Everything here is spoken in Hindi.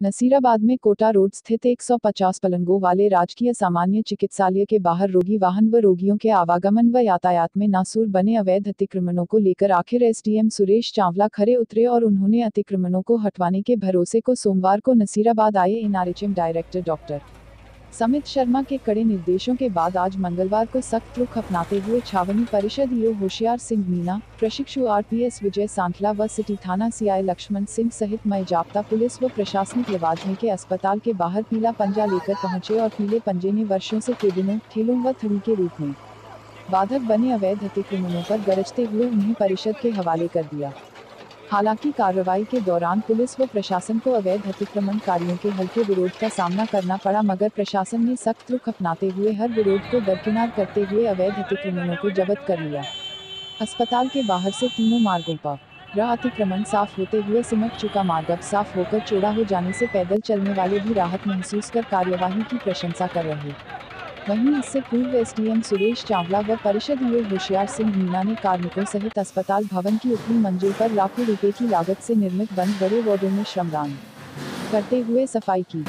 नसीराबाद में कोटा रोड स्थित 150 पलंगों वाले राजकीय सामान्य चिकित्सालय के बाहर रोगी वाहन व रोगियों के आवागमन व यातायात में नासूर बने अवैध अतिक्रमणों को लेकर आखिर एसडीएम सुरेश चावला खरे उतरे और उन्होंने अतिक्रमणों को हटवाने के भरोसे को सोमवार को नसीराबाद आए NRHM director doctor Samit Sharma के कड़े निर्देशों के बाद आज मंगलवार को सख्त रुख अपनाते हुए छावनी परिषद ईओ होशियार सिंह मीना, प्रशिक्षु आरपीएस विजय सांखला व सिटी थाना सीआई लक्ष्मण सिंह सहित मई जाप्ता पुलिस व प्रशासनिक लवाजमे के अस्पताल के बाहर पीला पंजा लेकर पहुँचे और पीले पंजे ने वर्षों से केबिनों ठेलों व थड़ी के रूप में। बाधक बने अवैध अतिक्रमणों पर गरजते हुए उन्हें परिषद के हवाले कर दिया। हालाँकि कार्रवाई के दौरान पुलिस व प्रशासन को अवैध अतिक्रमणकारियों के हल्के विरोध का सामना करना पड़ा, मगर प्रशासन ने सख्त रुख अपनाते हुए हर विरोध को दरकिनार करते हुए अवैध अतिक्रमणों को जब्त कर लिया। अस्पताल के बाहर से तीनों मार्गों पर रह अतिक्रमण साफ़ होते हुए सिमट चुका मार्ग अब साफ़ होकर चौड़ा हो जाने से पैदल चलने वाले भी राहत महसूस कर कार्यवाही की प्रशंसा कर रहे। वहीं इससे पूर्व एसडीएम सुरेश चावला व परिषद हुए होशियार सिंह मीणा ने कार्मिकों सहित अस्पताल भवन की ऊपरी मंजिल पर लाखों रुपए की लागत से निर्मित बंद बड़े वार्डों में श्रमदान करते हुए सफ़ाई की।